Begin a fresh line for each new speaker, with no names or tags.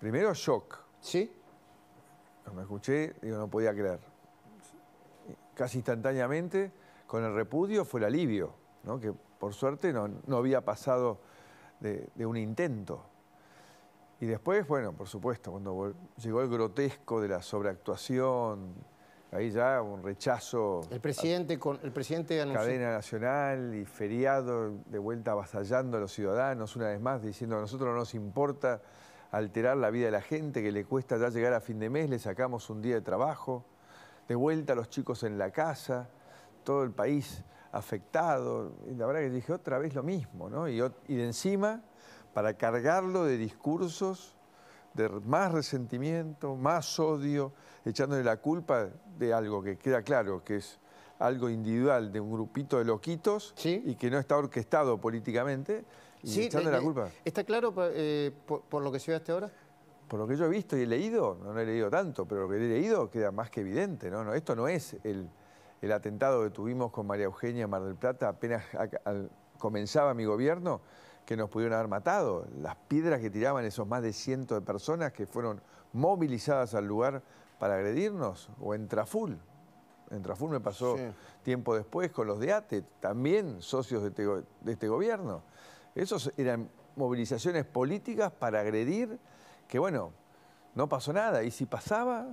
Primero, shock.
¿Sí?
Cuando escuché, digo, no podía creer. Casi instantáneamente, con el repudio fue el alivio, ¿no? que por suerte no, no había pasado de, de un intento. Y después, bueno, por supuesto, cuando llegó el grotesco de la sobreactuación, ahí ya un rechazo
El presidente, con, el presidente anunció...
cadena nacional y feriado, de vuelta avasallando a los ciudadanos, una vez más, diciendo a nosotros no nos importa alterar la vida de la gente, que le cuesta ya llegar a fin de mes, le sacamos un día de trabajo, de vuelta a los chicos en la casa, todo el país afectado. Y la verdad que dije otra vez lo mismo, ¿no? Y, y de encima, para cargarlo de discursos de más resentimiento, más odio, echándole la culpa de algo que queda claro, que es algo individual de un grupito de loquitos
Sí.
y que no está orquestado políticamente, y
Sí, le-
la culpa.
¿Está claro eh, por, por lo que se ve hasta ahora?
Por lo que yo he visto y he leído, no he leído tanto, pero lo que he leído queda más que evidente. ¿no? No, esto no es el, el atentado que tuvimos con María Eugenia en Mar del Plata apenas al- comenzaba mi gobierno, que nos pudieron haber matado. Las piedras que tiraban esos más de cientos de personas que fueron movilizadas al lugar para agredirnos, o en Traful. En Traful me pasó
Sí.
tiempo después con los de ATE, también socios de este, de este gobierno. Esos eran movilizaciones políticas para agredir, que bueno, no pasó nada. Y si pasaba,